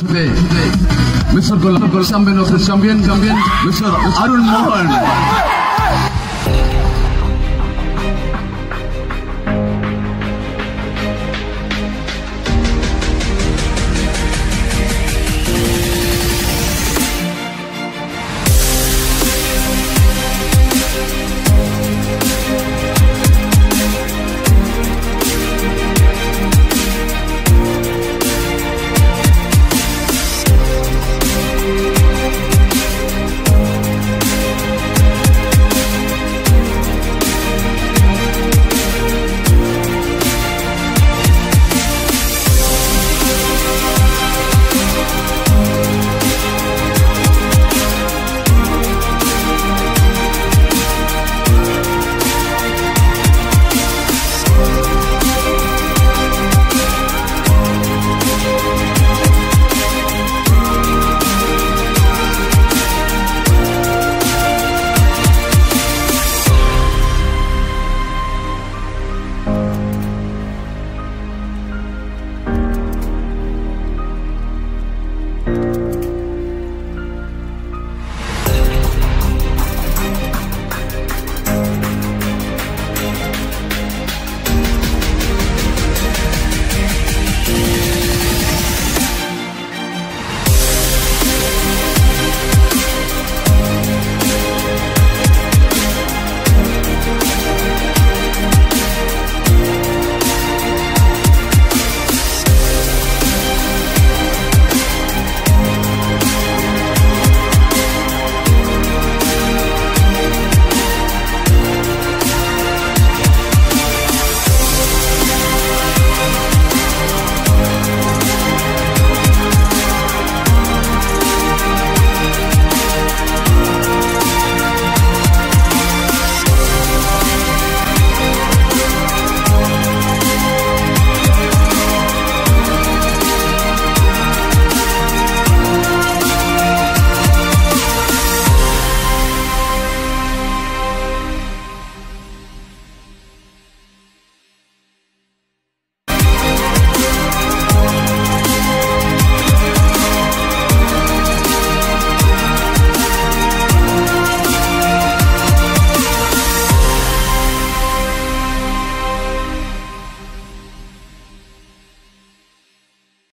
Today, Mr. Gulab champion of the champion, champion, Mr. Arun Mohan.